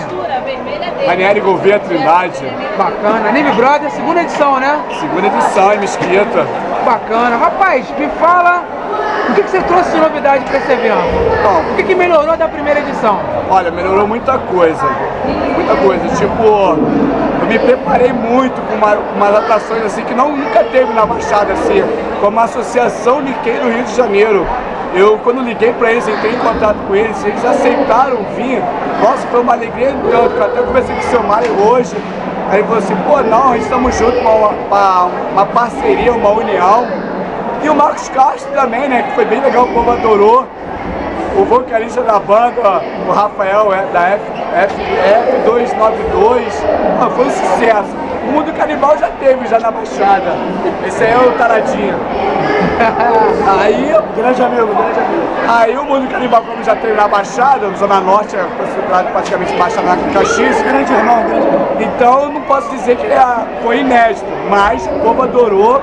nome? Ranieri Gouveia Trindade. Bacana. Anime Brother, segunda edição, né? Segunda edição em Mesquita. Bacana. Rapaz, me fala o que, que você trouxe de novidade para esse evento? Bom, O que, que melhorou da primeira edição? Olha, melhorou muita coisa. Muita coisa. Tipo, eu me preparei muito com uma, umas atrações assim que não, nunca teve na Baixada, assim, como a Associação Nikkei do Rio de Janeiro. Eu, quando liguei para eles, entrei em contato com eles, eles aceitaram vir. Nossa, foi uma alegria tanto, até conversei com o seu Mário hoje. Aí ele falou assim, pô, não, gente estamos juntos, uma, uma, uma parceria, uma união. E o Marcos Castro também, né, que foi bem legal, o povo adorou o vocalista da banda, o Rafael é da F, F, F292, ah, foi um sucesso. O Mundo Canibal já teve, já na Baixada. Esse aí é o Taradinho. aí, grande amigo, grande amigo. Aí o Mundo Canibal, como já teve na Baixada, Zona Norte é considerado praticamente Baixada na Caxias. Grande irmão, grande irmão. Então eu não posso dizer que é- foi inédito, mas o povo adorou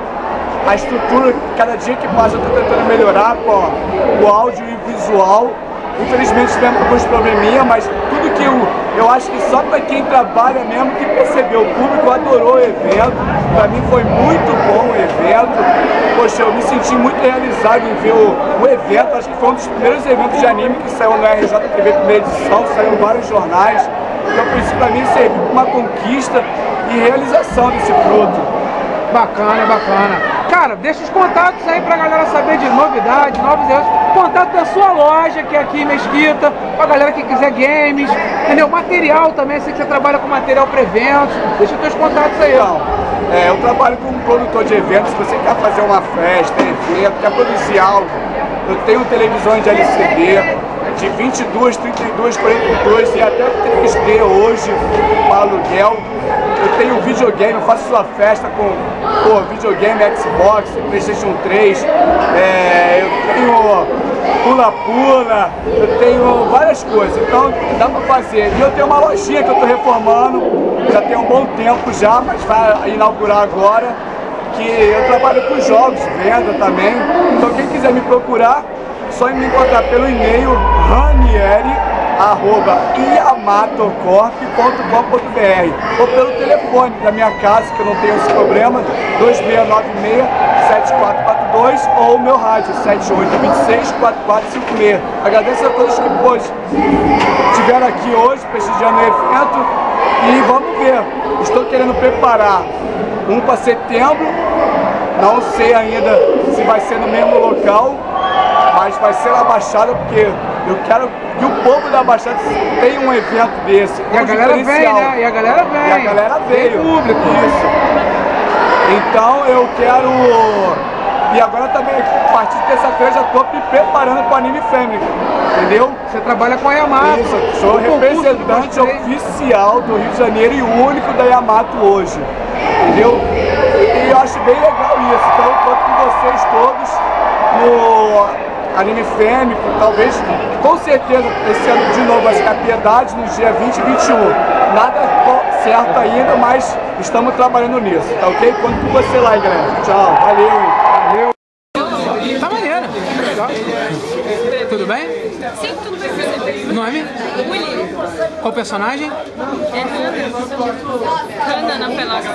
a estrutura, cada dia que passa eu estou tentando melhorar pô, o áudio e o visual. Infelizmente tivemos alguns probleminha, mas tudo que eu, eu acho que só para quem trabalha mesmo que percebeu. O público adorou o evento, para mim foi muito bom o evento. Poxa, eu me senti muito realizado em ver o, o evento, acho que foi um dos primeiros eventos de anime que saiu no RJTV primeira edição, saiu em vários jornais. Então por isso para mim serviu uma conquista e realização desse produto. Bacana, bacana. Cara, deixa os contatos aí pra galera saber de novidades, novos eventos. Contato da sua loja, que é aqui em Mesquita, pra galera que quiser games, entendeu? Material também, sei que você trabalha com material para eventos. Deixa os teus contatos aí. Então, é, eu trabalho como produtor de eventos. Se você quer fazer uma festa, evento, quer produzir algo, eu tenho televisões de LCD de 22, 32, 42 e até 3D hoje para aluguel. Eu tenho videogame, eu faço sua festa com pô, videogame, Xbox, Playstation 3. É, eu tenho pula-pula, eu tenho várias coisas, então dá pra fazer. E eu tenho uma lojinha que eu tô reformando, já tem um bom tempo já, mas vai inaugurar agora, que eu trabalho com jogos, venda também. Então quem quiser me procurar, só me encontrar pelo e-mail ranieri arroba iamatocorp.com.br ou pelo telefone da minha casa, que eu não tenho esse problema, 2696-7442 ou o meu rádio, 7826-4456. Agradeço a todos que pô, estiveram aqui hoje prestigiando o evento e vamos ver. Estou querendo preparar um para setembro, não sei ainda se vai ser no mesmo local, mas vai ser na Baixada porque eu quero que o povo da Baixada tenha um evento desse. E a galera vem, diferencial. né? E a galera vem. E a galera veio. Tem público. Isso. Então eu quero. E agora também, a partir de terça-feira, já estou me preparando para o Anime Family. Entendeu? Você trabalha com a Yamato. Isso, sou representante oficial do Rio de Janeiro e único da Yamato hoje. Entendeu? E eu acho bem legal isso. Então eu conto com vocês todos no Anime Fêmico, talvez, com certeza, esse ano de novo vai ser a Piedade no dia 20 e 21. Nada certo ainda, mas estamos trabalhando nisso, tá ok? Conto com você lá, galera. Tchau, valeu. Valeu. Tá maneiro. Legal. Tudo bem? Sim, tudo bem. Nome? Qual personagem? É Hannah. Na Pelosa.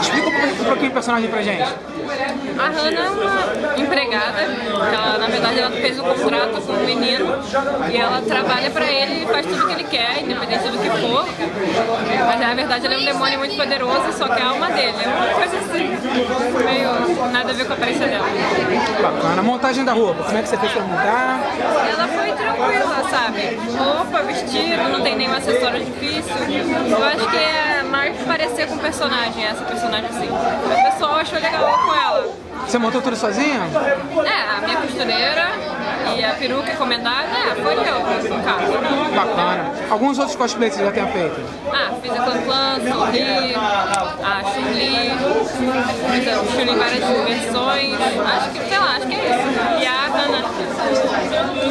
Explica um pouquinho o personagem pra gente. A Hannah é uma empregada. Ela, na verdade, ela fez um contrato com um menino e ela trabalha pra ele e faz tudo que ele quer, independente do que for. Mas na verdade ele é um demônio muito poderoso, só que a alma dele é uma coisa assim, a ver com a aparência dela. Bacana. Montagem da roupa. Como é que você fez pra montar? Ela foi tranquila, sabe? Roupa, vestido, não tem nenhum acessório difícil. Eu acho que é mais parecer com o personagem, essa personagem assim. O pessoal achou legal com ela. Você montou tudo sozinha? É, a minha costureira e a peruca encomendada, é, foi eu, no caso. Bacana. Alguns outros cosplays você já tenha feito? Ah, fiz a Clan Clan, Sorri, a Chun-Li, fiz a Chun-Li em várias versões. Acho que, sei lá, acho que é isso. E a.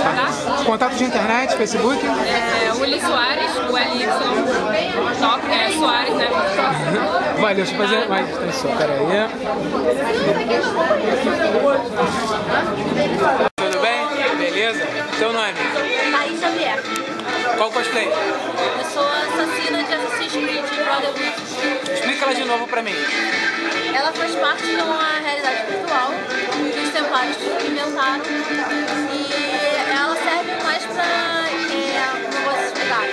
Tá? Contato de internet, Facebook? É, o Willi Soares, o LY, top, é Soares, né? Valeu, deixa eu fazer mais extensão. Pera aí. Tudo bem? Beleza? Teu nome? Maria Xavier. Qual cosplay? Eu sou assassina de Assassin's Creed Brotherhood. Explica ela de novo pra mim. Ela faz parte de uma realidade virtual que os templários inventaram e ela serve mais pra, é, posso explicar,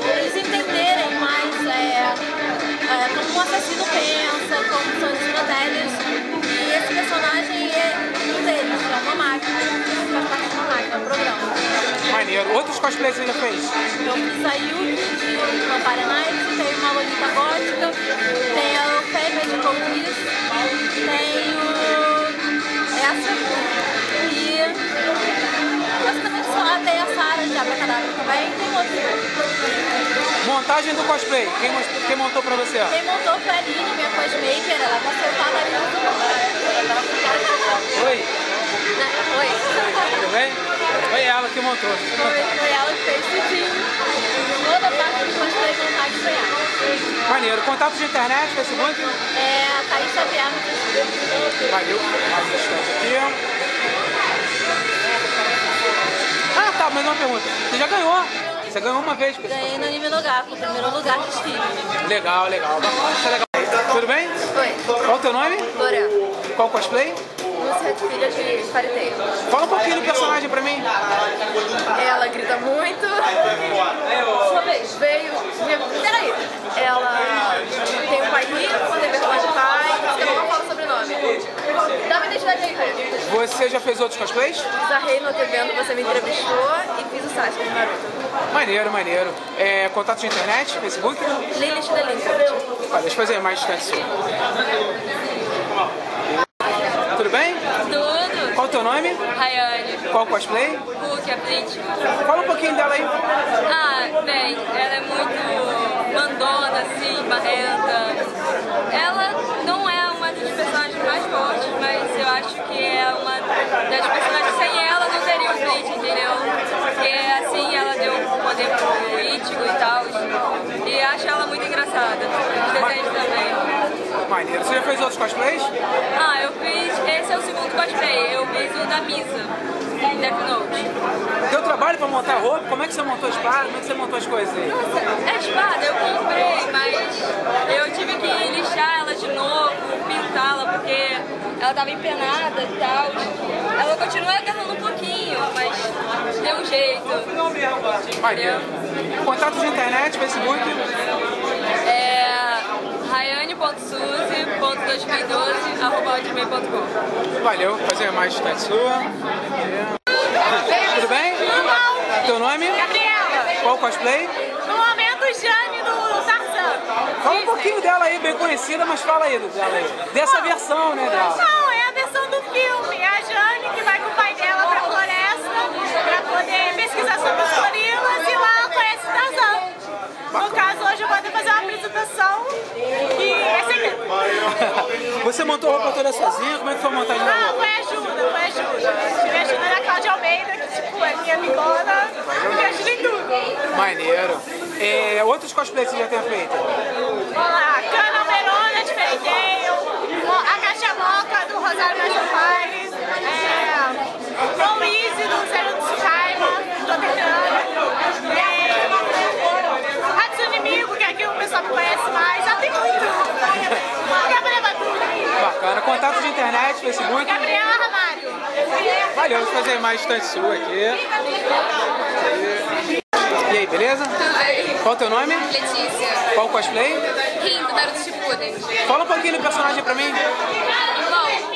pra eles entenderem mais é, é, como o assassino Maneiro. Outros cosplays você já fez? Eu fiz a Yuki de Vampire Night, tem uma Lolita Gótica, tem a Fêmea de Coldiz, tenho essa e basicamente só ah, tem a Sarah de Abracadabra também, tem outros. Montagem do cosplay. Quem, quem montou pra você? Quem montou foi a Aline, minha cosmaker, ela tá sentada ali no Oi. Né? Oi. Tudo bem? Foi ela que montou. Foi, foi ela que fez tudinho. Toda a parte do cosplay montagem foi ela. Maneiro. Contato de internet, Facebook? É a Thaís Xavier no Facebook. Valeu. Mais um instante aqui. Ah, tá. Mais uma pergunta. Você já ganhou. Você ganhou uma vez, pessoal. Ganhei no Anime no Gaku, primeiro lugar de Steve. Legal, legal. Bacana, Isso é legal. Tudo bem? Oi, Qual o teu nome? Dora. Qual cosplay? Filha de. Fala um pouquinho do personagem pra mim. Ela grita muito. Veio. Peraí. Ela tem um pai rico, tem vergonha de pai, ela não fala o sobrenome. Dá uma identidade aí, Rei. Você já fez outros cosplays? Fiz a Rei no TV, você me entrevistou e fiz o Sasuke do Naruto. Maneiro, maneiro. É, contato de internet, Facebook? Lilith Delinquent. Olha, deixa eu fazer mais distante seu. Tudo bem? Tudo. Qual o teu nome? Rayane. Qual cosplay? Hulk, a Blitz. Fala um pouquinho dela aí. Ah, bem, ela é muito mandona, assim, marrenta. Ela não é uma das personagens mais fortes, mas eu acho que é uma das personagens sem ela não teria o Blitz, entendeu? Porque assim ela deu poder pro Ichigo e tal. E acho ela muito engraçada. Os desenhos também. Maneiro. Você já fez outros cosplays? Ah, eu fiz. Esse é o segundo cosplay. Fiz o da Misa. em Death Note. Deu trabalho pra montar a roupa? Como é que você montou a espada? Como é que você montou as coisas aí? Nossa, a espada eu comprei, mas eu tive que lixar ela de novo, pintá-la, porque ela tava empenada e tal. Ela continua agarrando um pouquinho, mas deu um jeito. Maneiro. Contato de internet, Facebook? É rayane.suzy.2012.com Valeu, fazer mais distante sua. Tudo bem? Teu nome? Gabriela, Qual cosplay? no momento Jane do Tarzan. Fala um pouquinho dela aí, bem conhecida, mas fala aí dela aí. Dessa versão, né, dela. Não, é a versão do filme. É a Jane que vai com o pai dela pra floresta pra poder pesquisar sobre os gorilas e lá conhece o Tarzan. No caso, hoje eu vou fazer uma apresentação e é segredo. Você montou a roupa toda sozinha? Como é que foi a montagem da Ah, roupa? foi ajuda, foi ajuda. Tive ajuda da Cláudia Almeida, que tipo, é minha amigona, me ajuda em tudo. Maneiro. É, outros cosplays que você já tenha feito? Vamos lá, Cana Verona de Fairy a Caixa Moca do Rosário Pires, é, From Easy do Zero do Tsukaima, tô tentando. É, Hatsune Miku, que aqui o pessoal conhece mais, já tem muito. Dá pra levar tudo. Bacana. Contato de internet, Facebook? Gabriela Ramalho. Valeu, vou fazer mais distante sua aqui. E aí, beleza? Qual o teu nome? Letícia, Qual cosplay? rindo, Naruto Shippuden. Fala um pouquinho do personagem pra mim. Bom,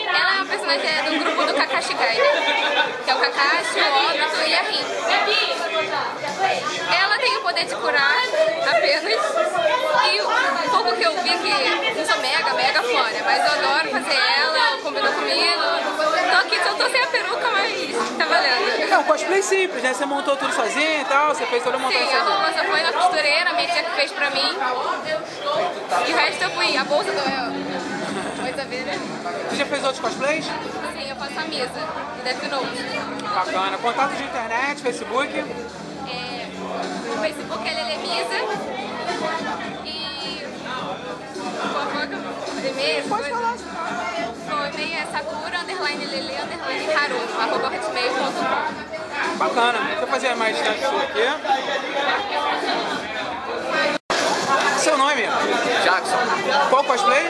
ela é do grupo do Kakashi Gai, né? Que é o Kakashi, o Obito e a Rin. Ela tem o poder de curar apenas. E um pouco que eu vi que não sou mega, mega né? Mas eu adoro fazer ela, combinou comigo. Tô aqui, eu tô sem a peruca, mas tá valendo. É um cosplay simples, né? Você montou tudo sozinho e tal, você fez toda a montagem Sim, a bolsa foi na costureira, a minha tia que fez pra mim. E o resto eu fui, a bolsa doeu. Vai saber, né? Você já fez outros cosplays? Sim, eu faço a mesa de Death Note. Bacana. Contato de internet, Facebook? É, no Facebook é Lelemisa. E. Fofoca. E-mail. Pode falar. O e-mail é sakura underline lele underline haru arroba hotmail.com. Bacana. Bacana. Deixa eu fazer mais distante sua aqui. Seu nome? Jackson, Qual cosplay?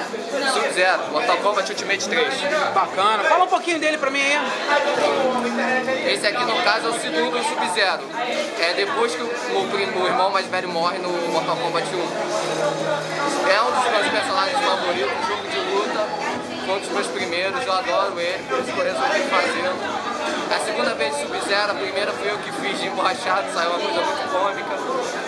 Sub-Zero, Mortal Kombat Ultimate 3. Bacana. Fala um pouquinho dele pra mim aí. Esse aqui, no caso, é o segundo Sub-Zero. É depois que o, o, o irmão mais velho morre no Mortal Kombat 1. É um dos meus personagens favoritos, um jogo de luta. Foi um dos meus primeiros, eu adoro ele, por isso que eu resolvi fazê-lo. É a segunda vez de Sub-Zero, a primeira foi eu que fiz de emborrachado, saiu uma coisa muito cômica.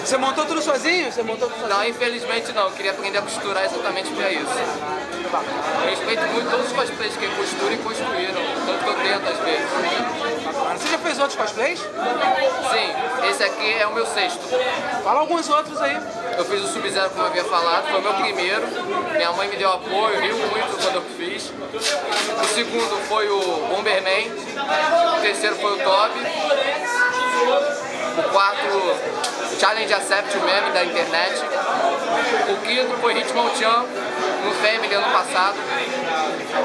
Você montou tudo sozinho? Você montou tudo sozinho? Não, infelizmente não, eu queria aprender a costurar exatamente pra isso. Eu respeito muito todos os cosplays que costuram e construíram, tanto que eu tento às vezes. Bacana. Você já fez outros cosplays? Sim, esse aqui é o meu sexto. Fala alguns outros aí. Eu fiz o Sub-Zero, como eu havia falado, foi o meu primeiro. Minha mãe me deu apoio, riu muito quando eu fiz. O segundo foi o Bomberman. O terceiro foi o Toby. O quarto, Challenge Accept, o meme da internet. O quinto foi Hitmonchan, no Family ano passado.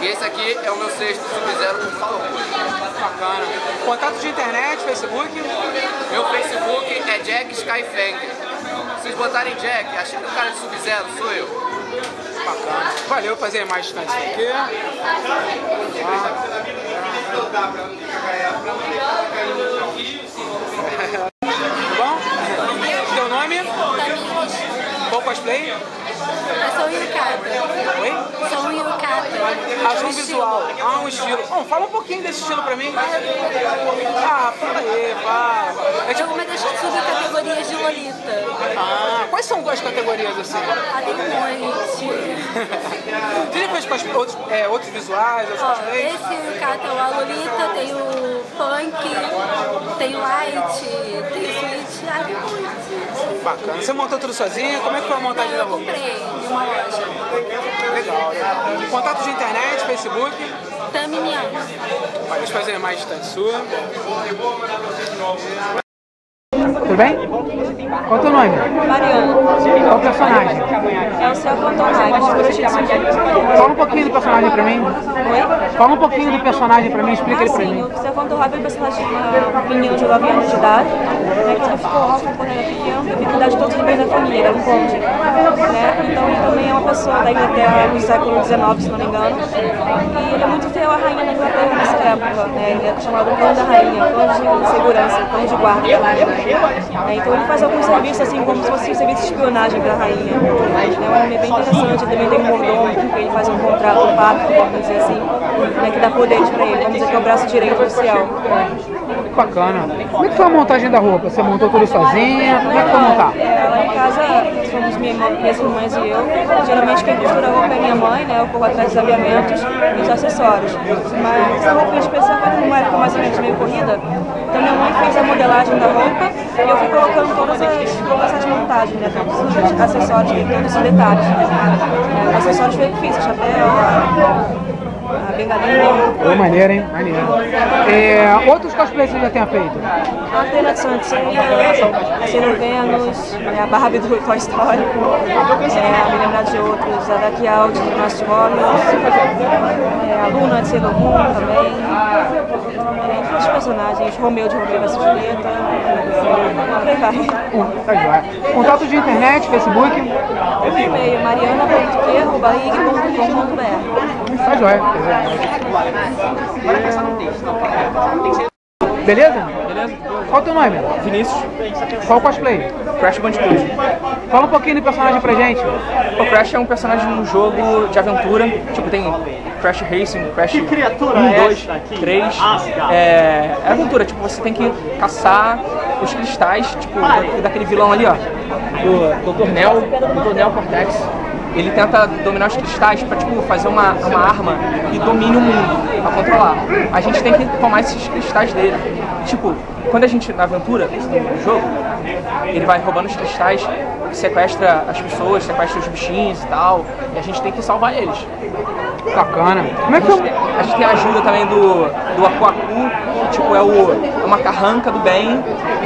E esse aqui é o meu sexto Sub-Zero com muito orgulho. Bacana. Contato de internet, Facebook. Meu Facebook é Jack Skyfang. Se vocês botarem Jack, achei que o cara de Sub-Zero sou eu. Bacana. Valeu fazer mais distante aqui. Tudo bom? Teu nome? Qual cosplay? Eu sou Yukata. Oi? Sou Yukata. Ah, um visual. Ah, um estilo. Bom, fala um pouquinho desse estilo pra mim. Ah, fala aí, fala. É É tipo, uma das subcategorias de Lolita. ah, quais são as categorias assim? Ah, tem um monte. Você já fez outros, é, outros visuais, outros Ó, cosplays? esse Yukata é o Lolita, tem o Punk, tem o Light, tem o Switch. Ah, tem muito. Bacana. Você montou tudo sozinho? Como é que foi a montagem da roupa? comprei em uma loja. Legal, legal. Contato de internet, Facebook. Tami Mian. Vai, deixa eu fazer mais distante sua. Tudo bem? Qual é o teu nome? Mariana. Qual o personagem? É o seu Jiu-Jitsu. Fala um pouquinho do personagem pra mim. Oi? Fala um pouquinho do personagem pra mim, explica Ah, ele pra sim. mim. O seu Fantorraiva é um personagem de uma menina de 9 anos de idade, era pequeno, teve que cuidar de todos os bens da família, era um conde. Né? Então ele também é uma pessoa da Inglaterra no século XIX, se não me engano. E ele é muito fiel à rainha da Inglaterra nessa época. Né? Ele é chamado cão da rainha, cão de segurança, cão de guarda da rainha. Né? Então ele faz alguns serviços assim como se fosse um serviço de espionagem para a rainha. Né? Um homem bem interessante, ele também tem um mordomo, com quem ele faz um contrato, um pacto, vamos dizer assim, né? que dá poderes para ele, vamos dizer que é o braço direito oficial. Bacana. Como é que foi a montagem da roupa? Você montou tudo sozinha? Como é que foi montar? É, lá em casa, somos minha, minhas irmãs e eu. Geralmente quem costura a roupa é minha mãe, né? Eu corro atrás dos aviamentos e dos acessórios. Mas essa roupa em especial foi numa época mais ou menos meio corrida. Então minha mãe fez a modelagem da roupa e eu fui colocando todas as, todas as montagens, né? Todos os acessórios, todos os detalhes. É, os acessórios foi que o chapéu, a, a. Foi maneiro, hein? Maneiro. É, outros cosplays você já tenha feito? A Atena de Santinha, a Sailor Venus, é, a Barbie do Toy Story, é, a me lembrar de outros, a Ducky Out do Master Warriors, é, a Luna de Sailor Moon também, é, personagens, Romeu de Romeu vs Julieta, por aí vai. Tá. Contato de internet, Facebook? Meu e-mail, mariana.q.ig.com.br Tá joia. Beleza? Beleza. Qual o teu nome? Vinícius, Qual cosplay? Crash Bandicoot. Fala um pouquinho do personagem pra gente. O Crash é um personagem de um jogo de aventura, tipo tem Crash Racing, Crash que criatura 1, 2, 3. É, é aventura, tipo, você tem que caçar os cristais, tipo, da- daquele vilão ali, ó. Do Dr. Neo, Dr. Neo Cortex. Ele tenta dominar os cristais pra, tipo, fazer uma, uma arma que domine o mundo, pra controlar. A gente tem que tomar esses cristais dele. Tipo, quando a gente, na aventura, no jogo, ele vai roubando os cristais, sequestra as pessoas, sequestra os bichinhos e tal, e a gente tem que salvar eles. Bacana. Como é que A gente, foi? tem- a gente tem a ajuda também do, do Aquacu, que tipo, é, o, é uma carranca do bem,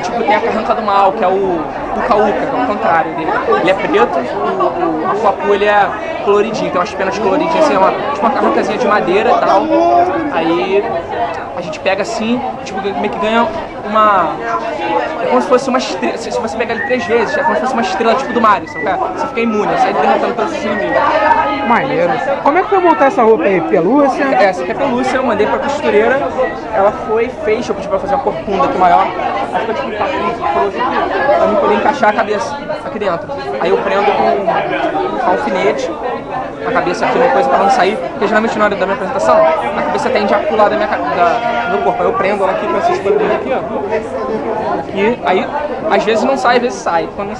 tipo, tem a carranca do mal, que é o do Cauca, que é o contrário dele. Ele é preto, o, o ele é coloridinho, tem umas penas coloridinhas, assim, é uma, tipo uma carrancazinha de madeira e tal. Aí a gente pega assim, tipo, meio que ganha uma. É como se fosse uma estrela. Se você pegar ele três vezes, é como se fosse uma estrela tipo do Mario, sabe? Você fica imune, sai derrotando todos os inimigos. Maneiro. Como é que foi montar essa roupa aí? Pelúcia? É, essa aqui é pelúcia, eu mandei pra costureira, ela foi, fez, eu pedi pra fazer uma corcunda aqui maior, ficou tipo um pra mim poder encaixar a cabeça aqui dentro. Aí eu prendo com, com alfinete, a cabeça aqui uma coisa pra não sair, porque geralmente na hora da minha apresentação, a cabeça tende a pular da minha, da, do meu corpo. Aí eu prendo ela aqui com esses bandinhos aqui, ó. Aqui, aí às vezes não sai, às vezes sai. Quando,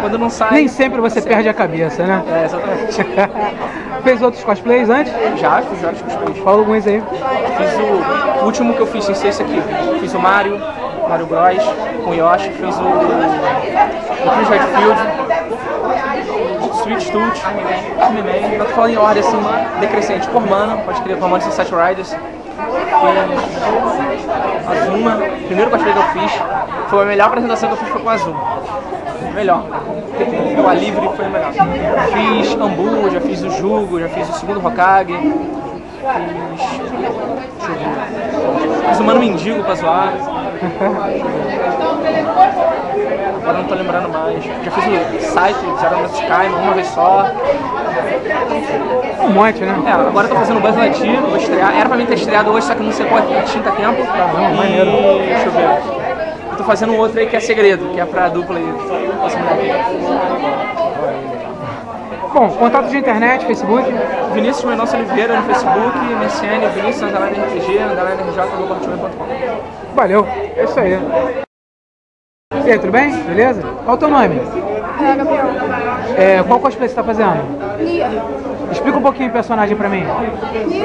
quando não sai. Nem sempre você perde a cabeça, né? É, exatamente. Fez outros cosplays antes? Já, fiz vários cosplays. Fala alguns aí. Fiz o, o último que eu fiz sem ser esse aqui. Fiz o Mario, Mario Bros, com Yoshi, fiz o, o Chris Redfield, Sweet Tooth, He-Man. Eu tô falando em ordem assim, decrescente por mana, pode crer, por Monster Set Riders. Fiz Azuma, primeiro cosplay que eu fiz. Foi a melhor apresentação que eu fiz foi com a Azuma. Melhor. O Alivre foi o melhor. Fiz Ambu, já fiz o Jugo, já fiz o segundo Hokage. Fiz. Deixa. Fiz o Mano Mendigo pra zoar. Agora não tô lembrando mais. Já fiz o site Zero Noite Sky uma vez só. Um monte, né? É, agora eu tô fazendo o Buzz Lightyear, vou estrear. Era pra mim ter estreado hoje, só que não sei qual é tinta tempo. Caramba, maneiro. E, Deixa eu ver. Eu tô fazendo um outro aí que é segredo, que é pra dupla aí. Bom, contato de internet, Facebook. Vinícius Mendonça Oliveira no Facebook, MSN, Vinícius Underline RPG, Underline RJ. Valeu, é isso aí. E aí, tudo bem? Beleza? Qual o teu nome? É, Gabriel. É, qual cosplay você tá fazendo? Lia. Explica um pouquinho o personagem pra mim. Lia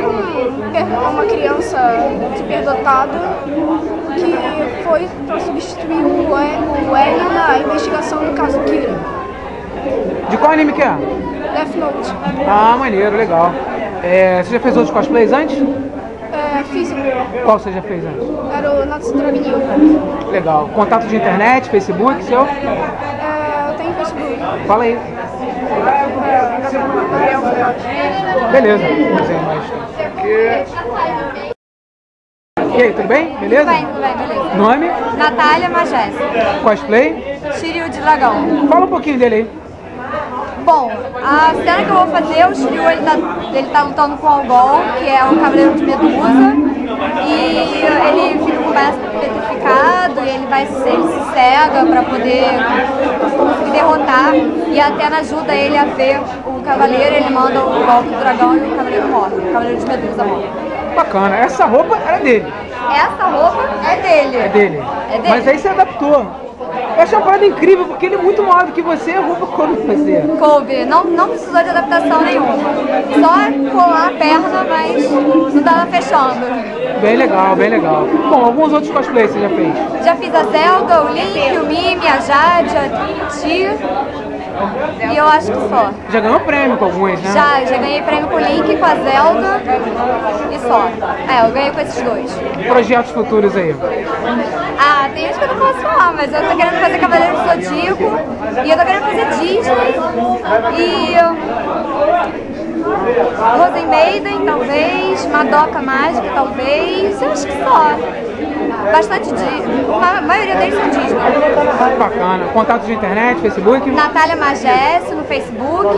é uma criança superdotada que foi para substituir o E- o L na investigação do caso Kira. De qual anime que é? Death Note. Ah, maneiro, legal. É, você já fez outros cosplays antes? É, físico. Qual você já fez antes? Era o Natsu Dragnil. Legal. Contato de internet, Facebook, seu? É, eu tenho Facebook. Fala aí. Beleza. E aí, tudo bem? Beleza? Tudo bem, tudo bem, beleza. Nome? Natália Magés, Cosplay? Shiryu de Dragão. Fala um pouquinho dele aí. Bom, a cena que eu vou fazer, o Shiryu ele tá, ele tá lutando com o Algol, que é o Cavaleiro de Medusa, e ele fica com o braço petrificado e ele, vai, se- ele se cega pra poder conseguir derrotar, e a Atena ajuda ele a ver o Cavaleiro, ele manda o golpe do dragão e o Cavaleiro morre, o Cavaleiro de Medusa morre. Bacana. Essa roupa era dele. Essa roupa é dele. É dele. É dele. Mas aí você adaptou. Eu achei uma parada incrível, porque ele é muito maior do que você a roupa como você. Coube, não, não precisou de adaptação nenhuma. Só colar a perna, mas não tava fechando. Bem legal, bem legal. Bom, alguns outros cosplays você já fez? Já fiz a Zelda, o Link, o Mimi, a Jade, a Ti. E eu acho que só. Já ganhou prêmio com alguns, né? Já, já ganhei prêmio com o Link, com a Zelda e só. É, eu ganhei com esses dois. Projetos futuros aí. Ah, tem não posso falar, mas eu tô querendo fazer Cavaleiro do Zodíaco e eu tô querendo fazer Disney e Rosen Maiden, talvez, Madoka Mágica, talvez, eu acho que só. Bastante Disney, a maioria deles são Disney. Bacana. Contato de internet, Facebook? Natália Magés no Facebook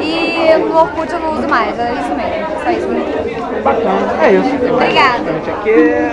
e no Orkut eu não uso mais, é isso mesmo, só isso mesmo. Bacana. É isso. Obrigada. Aqui.